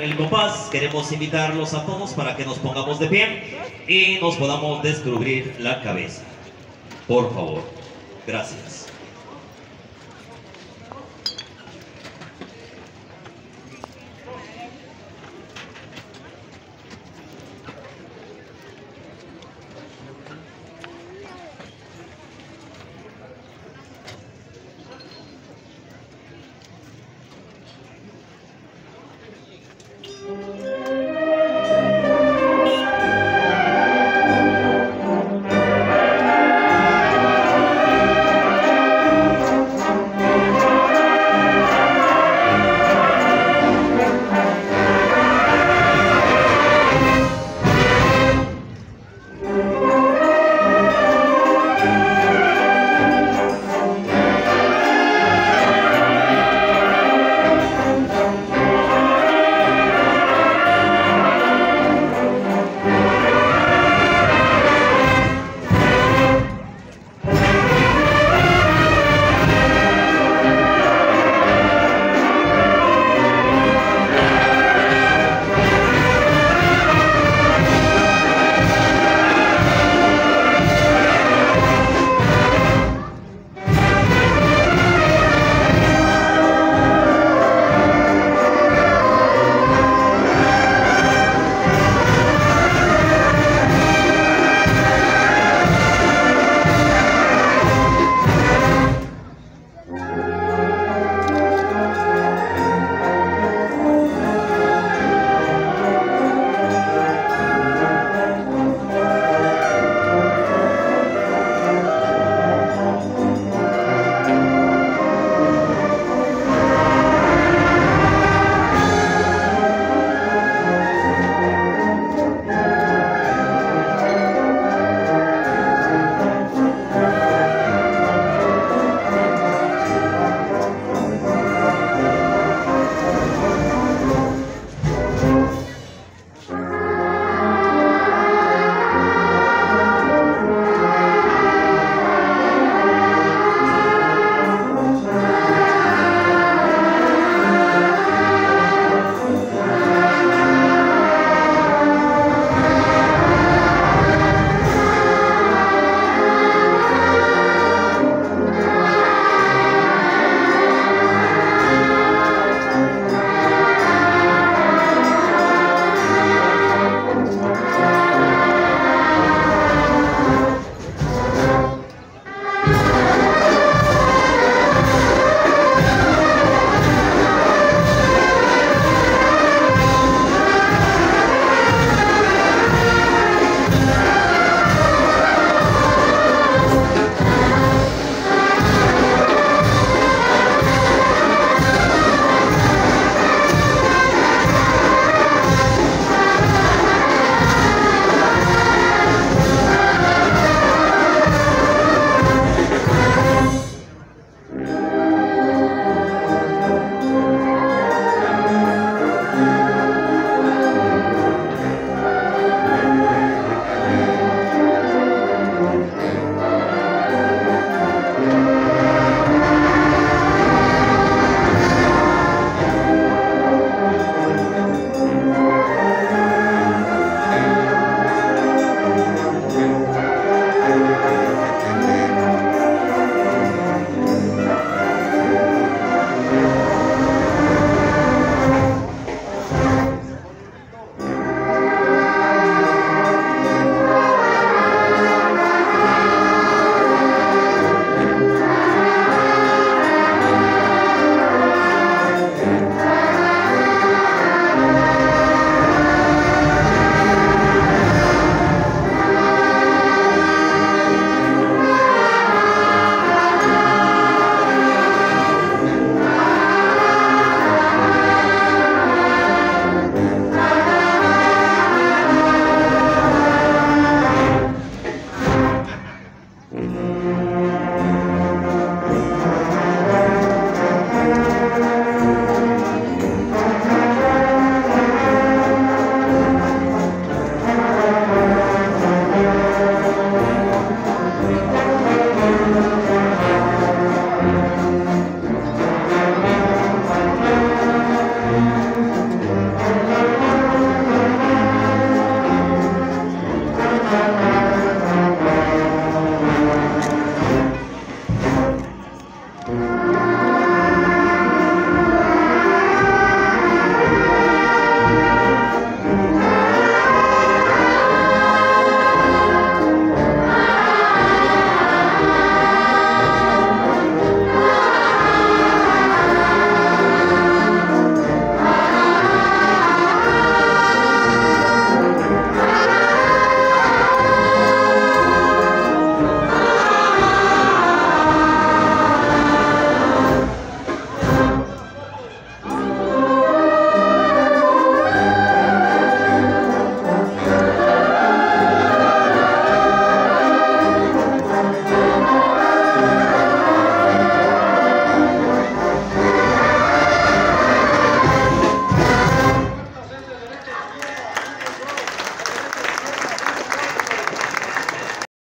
El compás, queremos invitarlos a todos para que nos pongamos de pie y nos podamos descubrir la cabeza. Por favor. Gracias.